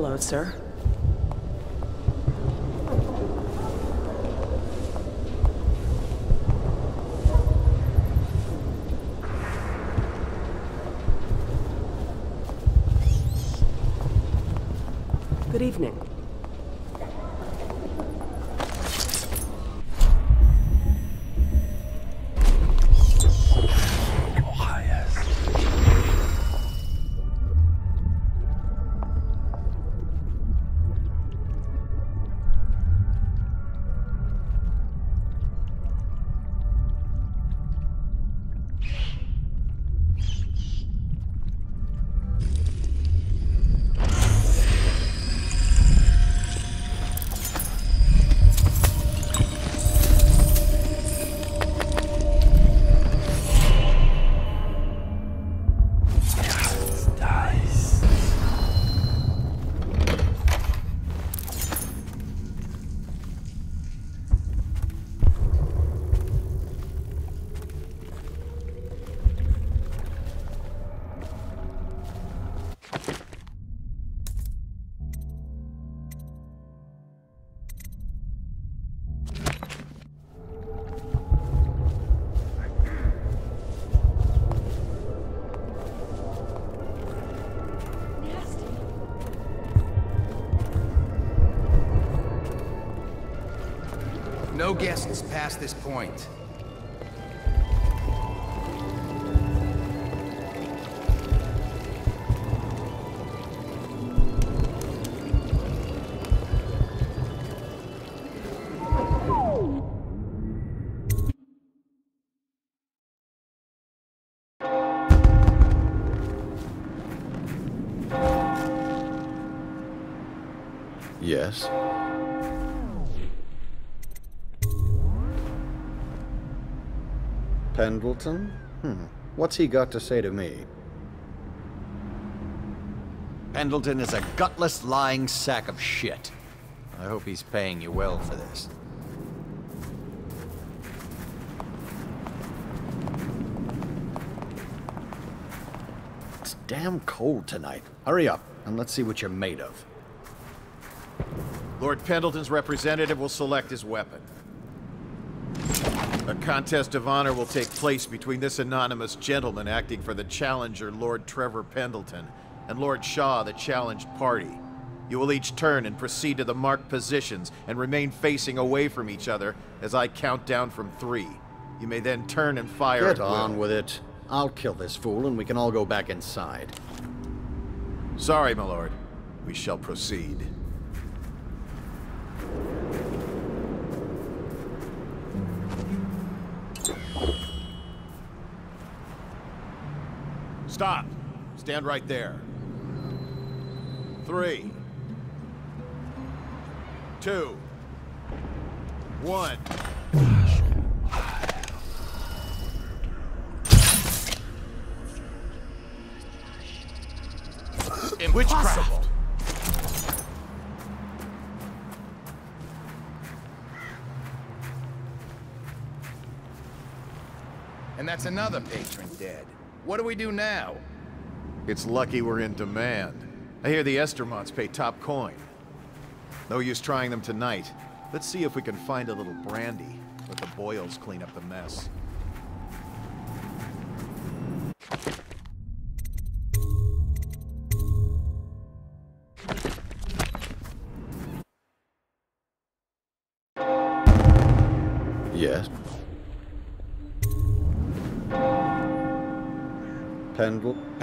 Hello, sir. Good evening. Guests past this point. Yes. Pendleton? Hmm. What's he got to say to me? Pendleton is a gutless, lying sack of shit. I hope he's paying you well for this. It's damn cold tonight. Hurry up, and let's see what you're made of. Lord Pendleton's representative will select his weapon. A contest of honor will take place between this anonymous gentleman acting for the challenger, Lord Trevor Pendleton, and Lord Shaw, the challenged party. You will each turn and proceed to the marked positions and remain facing away from each other as I count down from three. You may then turn and fire Get at on with it. I'll kill this fool, and we can all go back inside. Sorry, my lord. We shall proceed. Stop. Stand right there. Three. Two. One. Witchcraft. And that's another patron dead. What do we do now? It's lucky we're in demand. I hear the Estermonts pay top coin. No use trying them tonight. Let's see if we can find a little brandy. Let the Boyles clean up the mess.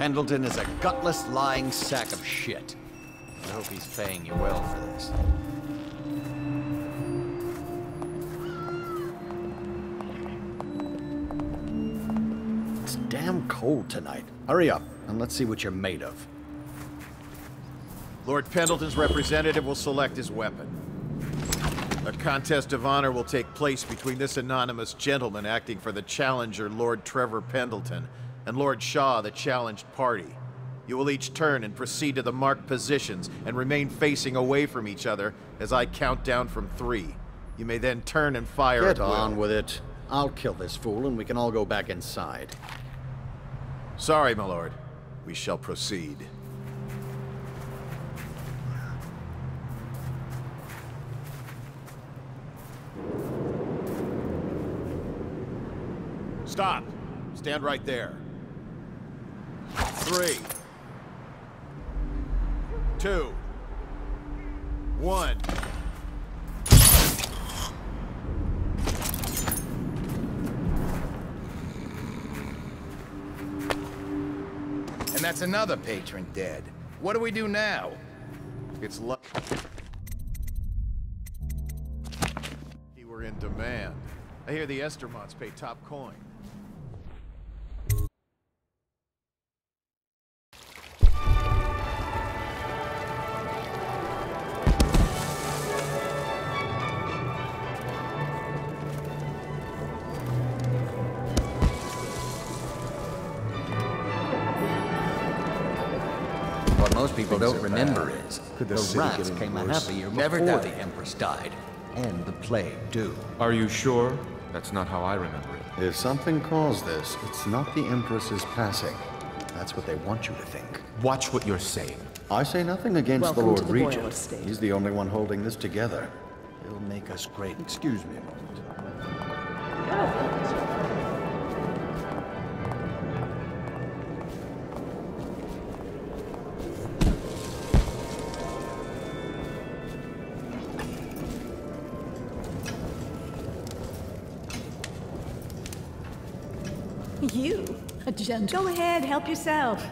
Pendle? Pendleton is a gutless, lying sack of shit. I hope he's paying you well for this. It's damn cold tonight. Hurry up, and let's see what you're made of. Lord Pendleton's representative will select his weapon. A contest of honor will take place between this anonymous gentleman acting for the challenger, Lord Trevor Pendleton, and Lord Shaw the challenged party. You will each turn and proceed to the marked positions and remain facing away from each other as I count down from three. You may then turn and fire Get at will. on with it. I'll kill this fool and we can all go back inside. Sorry, my lord. We shall proceed. Stop. Stand right there. Three. Two. One. And that's another patron dead. What do we do now? It's luck. we're in demand. I hear the Estermonts pay top coin. Most people don't remember is Could the the rats get any came a worse? half a year Never before doubt the. Empress died. And the plague, too. Are you sure? That's not how I remember it. If something caused this, it's not the Empress's passing. That's what they want you to think. Watch what you're saying. I say nothing against Welcome the Lord the Regent. He's the only one holding this together. He'll make us great. Excuse me a moment. Go ahead, help yourself.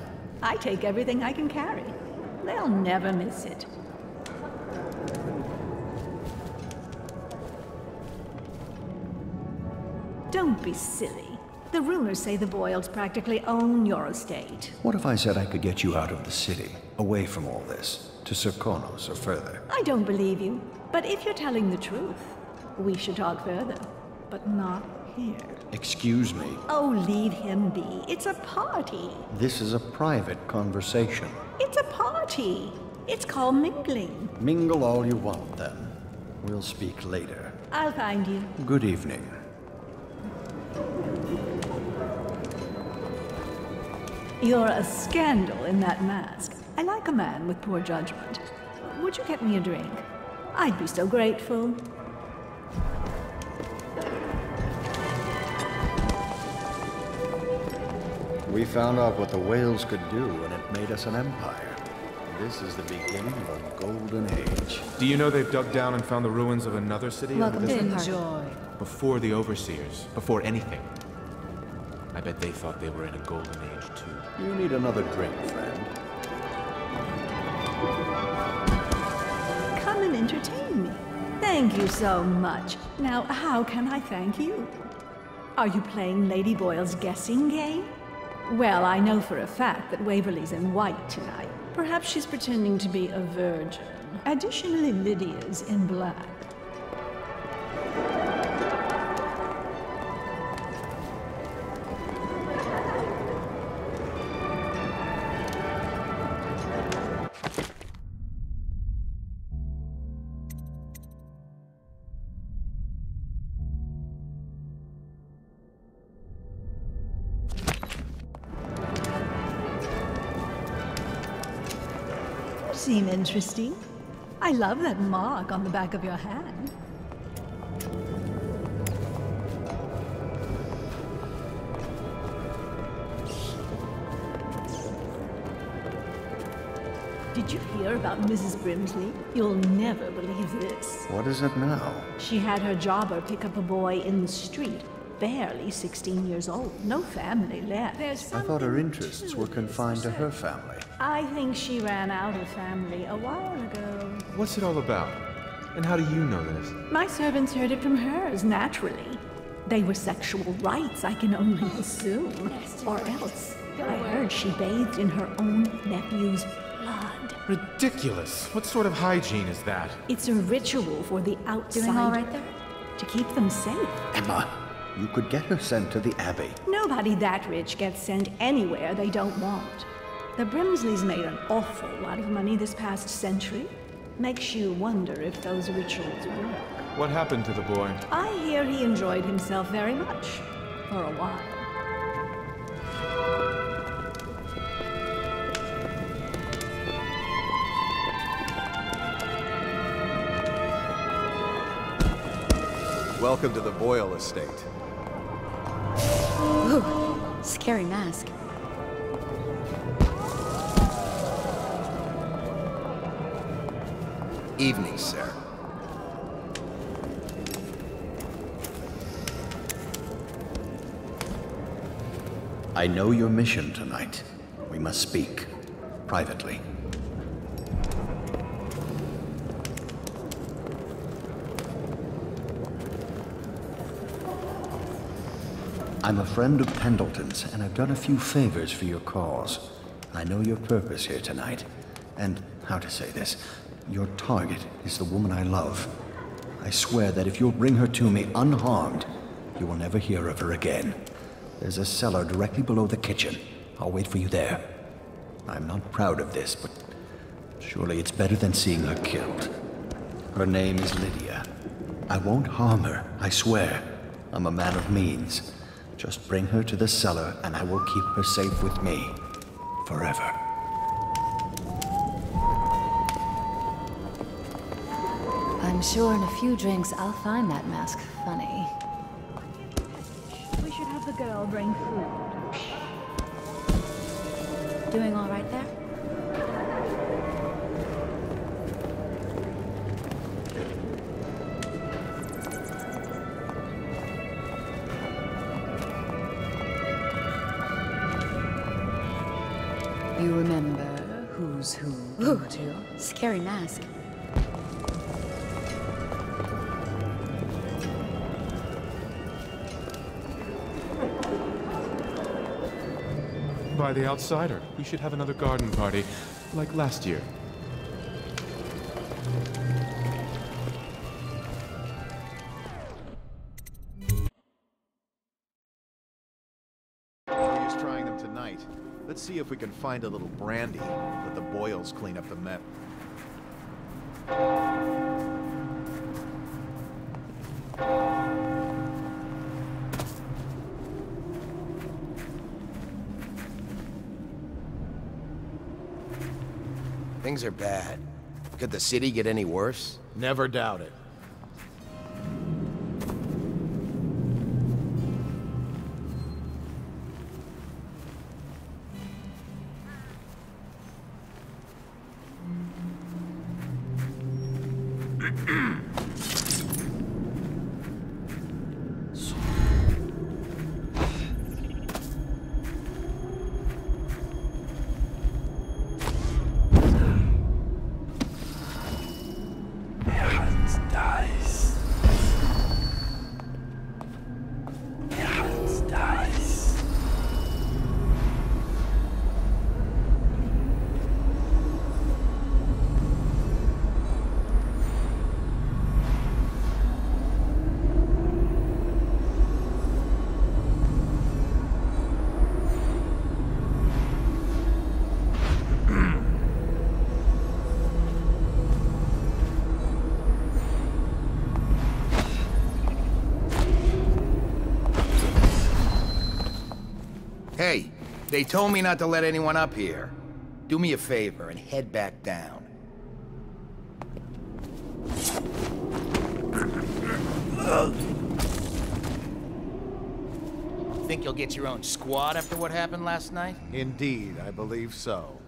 I take everything I can carry. They'll never miss it. Don't be silly. The rumors say the Boyles practically own your estate. What if I said I could get you out of the city, away from all this, to Serkonos or further? I don't believe you, but if you're telling the truth, we should talk further. But not here. Excuse me. Oh, leave him be. It's a party. This is a private conversation. It's a party. It's called mingling. Mingle all you want, then. We'll speak later. I'll find you. Good evening. You're a scandal in that mask. I like a man with poor judgment. Would you get me a drink? I'd be so grateful. We found out what the whales could do, and it made us an empire. This is the beginning of a golden age. Do you know they've dug down and found the ruins of another city? Welcome to. Enjoy. Before the overseers, before anything. I bet they thought they were in a golden age too. You need another drink, friend. Come and entertain me. Thank you so much. Now, how can I thank you? Are you playing Lady Boyle's guessing game? Well, I know for a fact that Waverly's in white tonight. Perhaps she's pretending to be a virgin. Additionally, Lydia's in black. Seem interesting? I love that mark on the back of your hand. Did you hear about Mrs. Brimsley? You'll never believe this. What is it now? She had her jobber pick up a boy in the street, barely 16 years old, no family left. There's I thought her interests were confined to her family. I think she ran out of family a while ago. What's it all about? And how do you know this? My servants heard it from hers, naturally. They were sexual rites, I can only oh. assume. Or else, I heard she bathed in her own nephew's blood. Ridiculous. What sort of hygiene is that? It's a ritual for the outside. Doing all right there? To keep them safe. Emma, you could get her sent to the Abbey. Nobody that rich gets sent anywhere they don't want. The Brimsleys made an awful lot of money this past century. Makes you wonder if those rituals work. What happened to the boy? I hear he enjoyed himself very much. For a while. Welcome to the Boyle estate. Scary mask. Evening, sir. I know your mission tonight. We must speak. Privately. I'm a friend of Pendleton's, and I've done a few favors for your cause. I know your purpose here tonight. And, how to say this, your target is the woman I love. I swear that if you'll bring her to me unharmed, you will never hear of her again. There's a cellar directly below the kitchen. I'll wait for you there. I'm not proud of this, but surely it's better than seeing her killed. Her name is Lydia. I won't harm her, I swear. I'm a man of means. Just bring her to the cellar, and I will keep her safe with me. Forever. I'm sure in a few drinks I'll find that mask funny. We should have the girl bring food. Doing all right there? Remember who's who, don't you? Scary mask. By the outsider. We should have another garden party, like last year. If we can find a little brandy. Let the Boyles clean up the mess. Things are bad. Could the city get any worse? Never doubt it. They told me not to let anyone up here. Do me a favor and head back down. Think you'll get your own squad after what happened last night? Indeed, I believe so.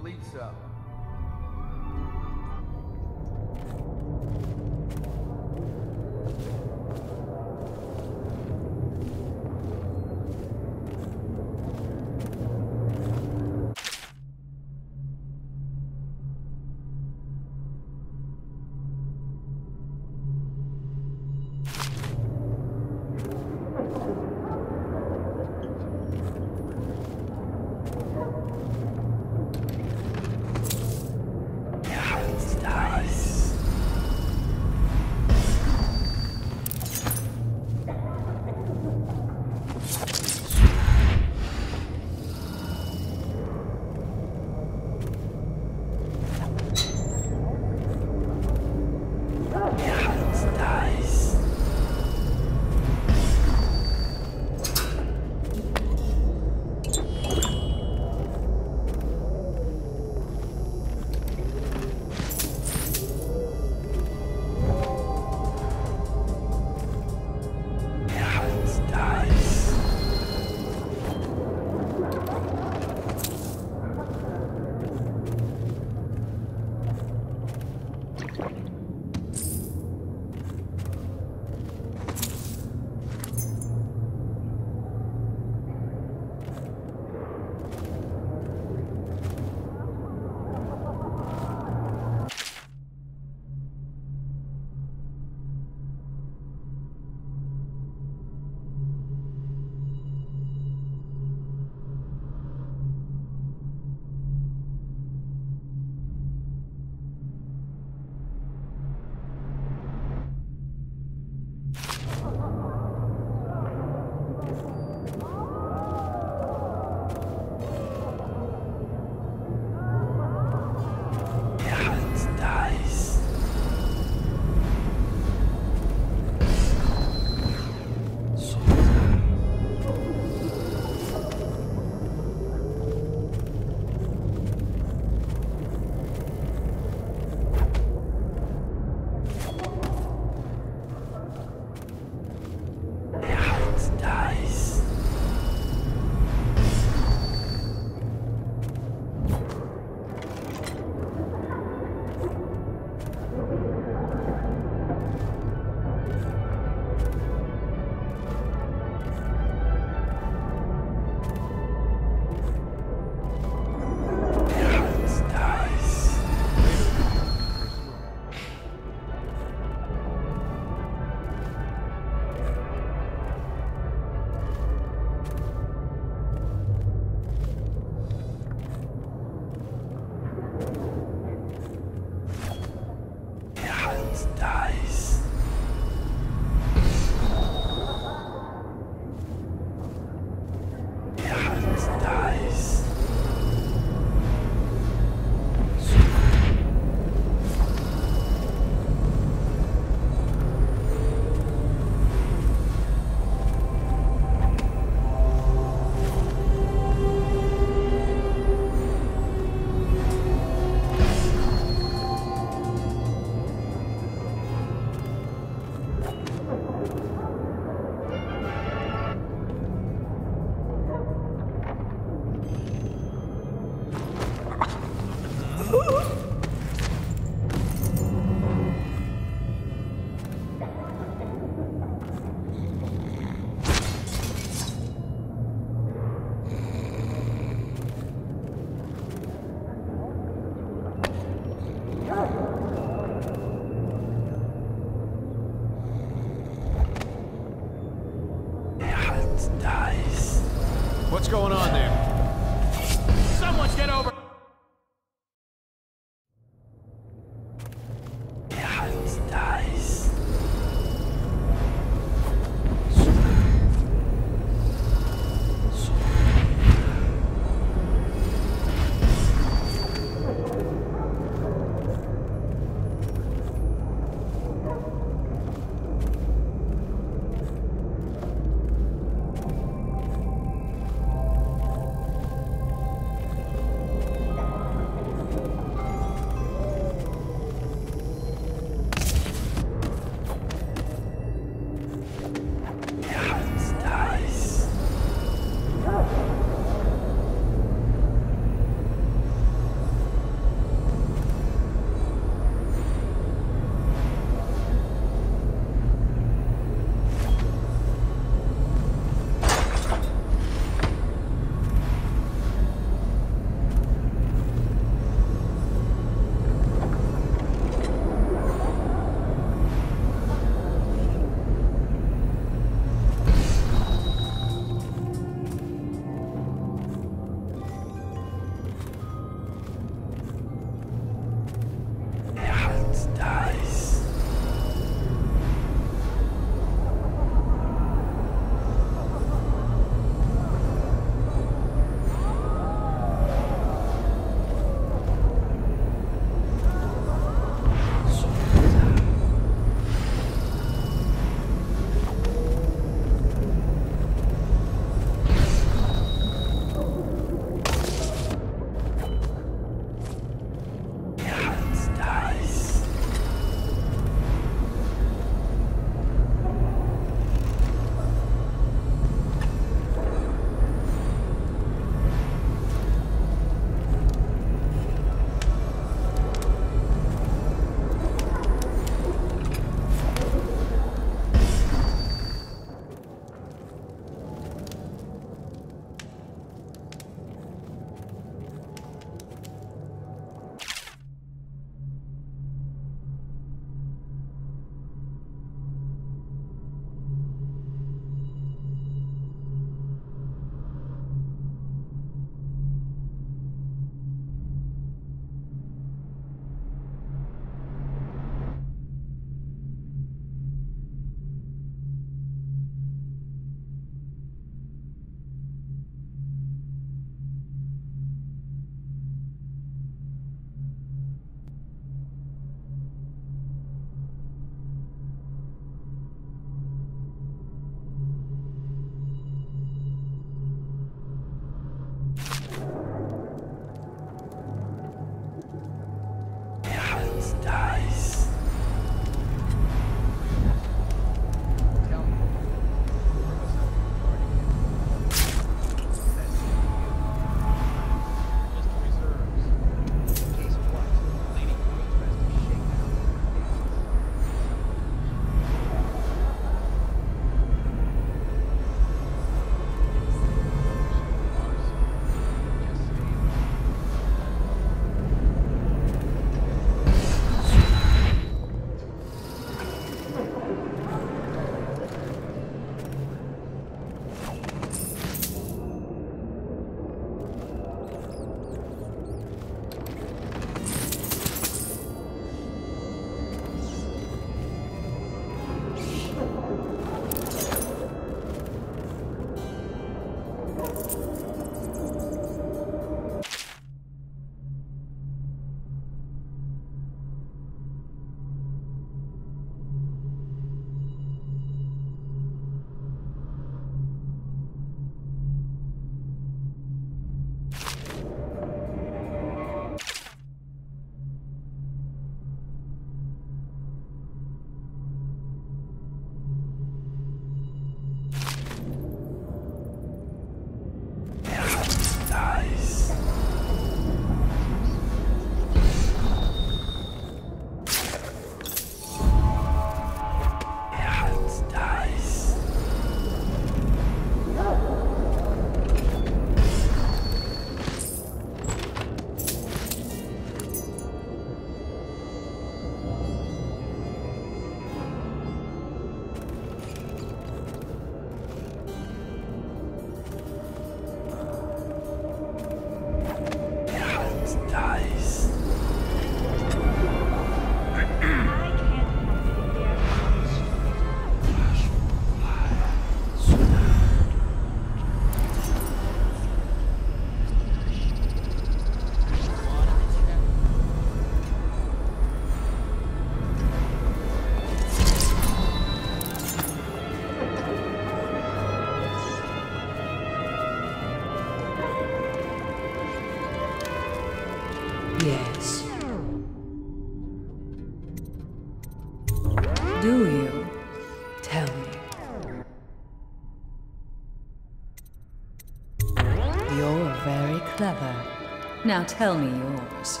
Now tell me yours.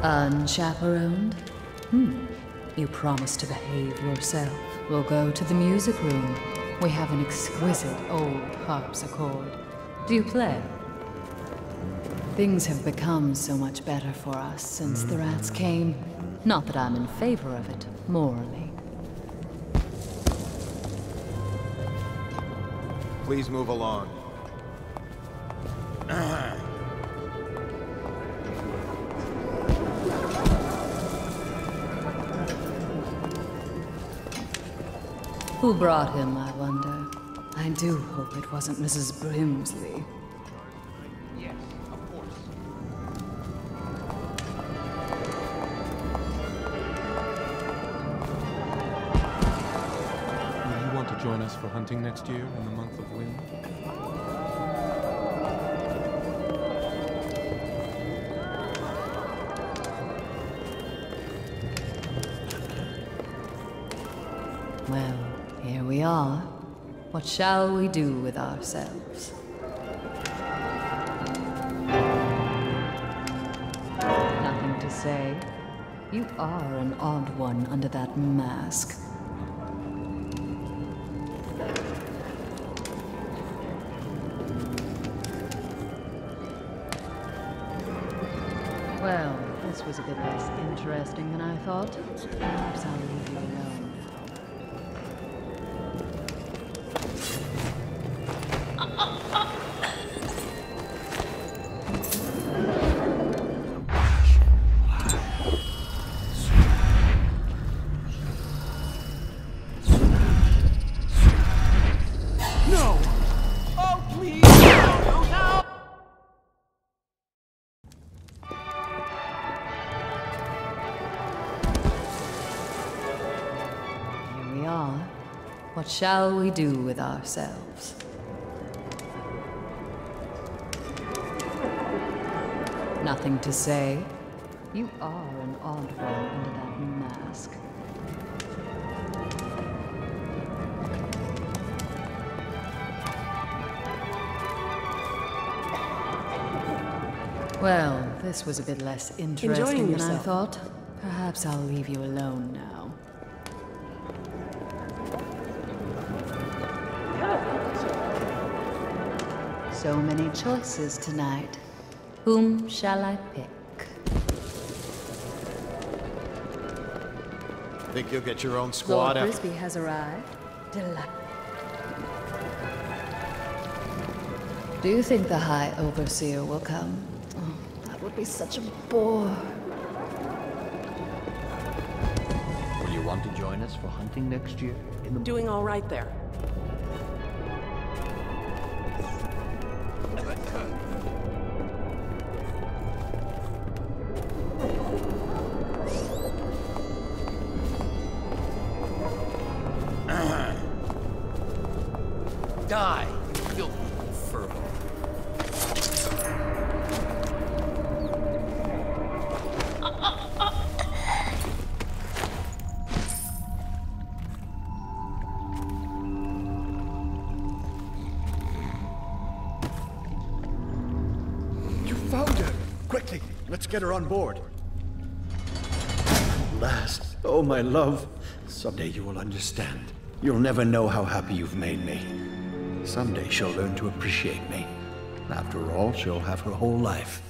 Unchaperoned? Hmm. You promised to behave yourself. We'll go to the music room. We have an exquisite old harpsichord. Do you play? Things have become so much better for us since the rats came. Not that I'm in favor of it, morally. Please move along. Who brought him, I wonder? I do hope it wasn't Mrs. Brimsley. Yes, of course. Will you want to join us for hunting next year in the month of wind? What shall we do with ourselves? Nothing to say. You are an odd one under that mask. Well, this was a bit less interesting than I thought. Perhaps I'll leave you alone shall we do with ourselves? Nothing to say. You are an odd one under that mask. Well, this was a bit less interesting than I thought. Perhaps I'll leave you alone now. So many choices tonight. Whom shall I pick? Think you'll get your own Lord squad after... Brisby has arrived. Delight. Do you think the High Overseer will come? Oh, that would be such a bore. Will you want to join us for hunting next year in the Doing all right there. Quickly, let's get her on board. Last, oh my love. Someday you will understand. You'll never know how happy you've made me. Someday she'll learn to appreciate me. After all, she'll have her whole life.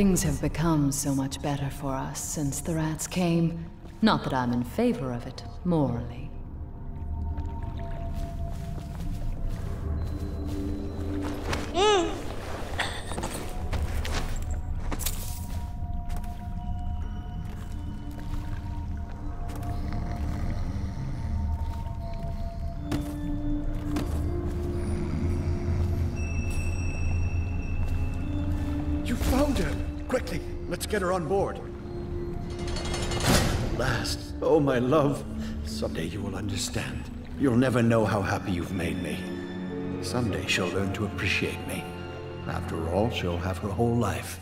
Things have become so much better for us since the rats came. Not that I'm in favor of it, morally. Get her on board. Last, oh my love. Someday you will understand. You'll never know how happy you've made me. Someday she'll learn to appreciate me. After all, she'll have her whole life.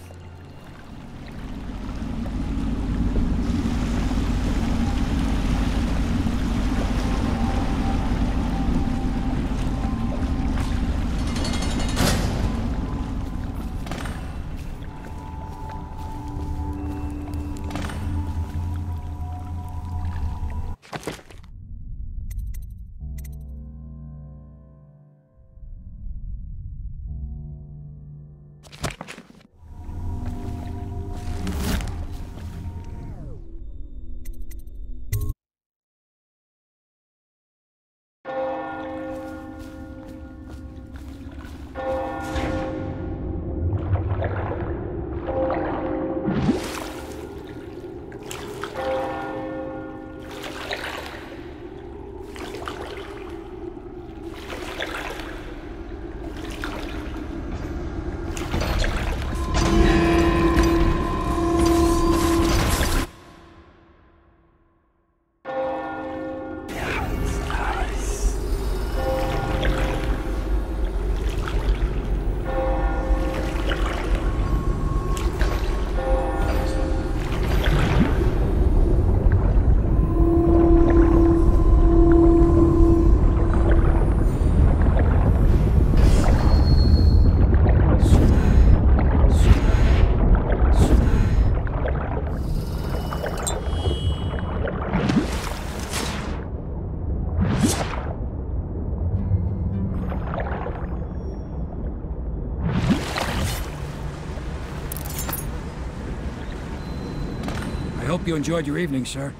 You enjoyed your evening, sir.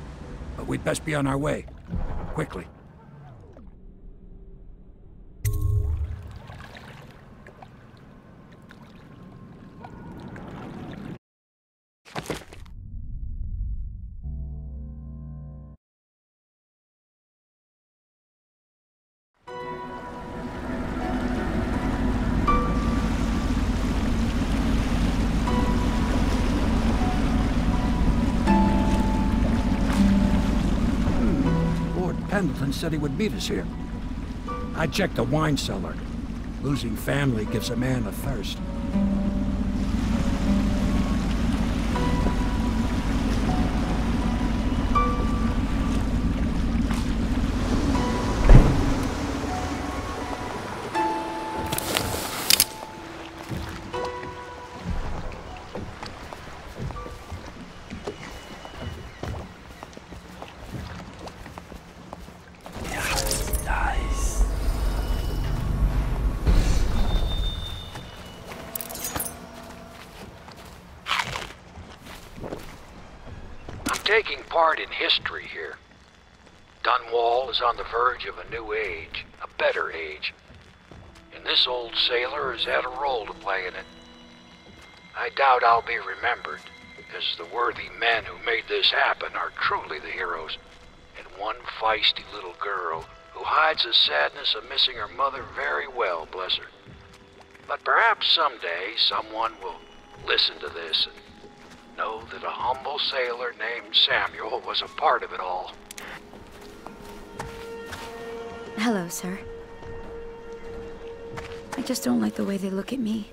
But we'd best be on our way. Quickly. Pendleton said he would meet us here. I checked the wine cellar. Losing family gives a man a thirst. On the verge of a new age, a better age. And this old sailor has had a role to play in it. I doubt I'll be remembered, as the worthy men who made this happen are truly the heroes. And one feisty little girl who hides the sadness of missing her mother very well, bless her. But perhaps someday someone will listen to this and know that a humble sailor named Samuel was a part of it all. Hello, sir. I just don't like the way they look at me.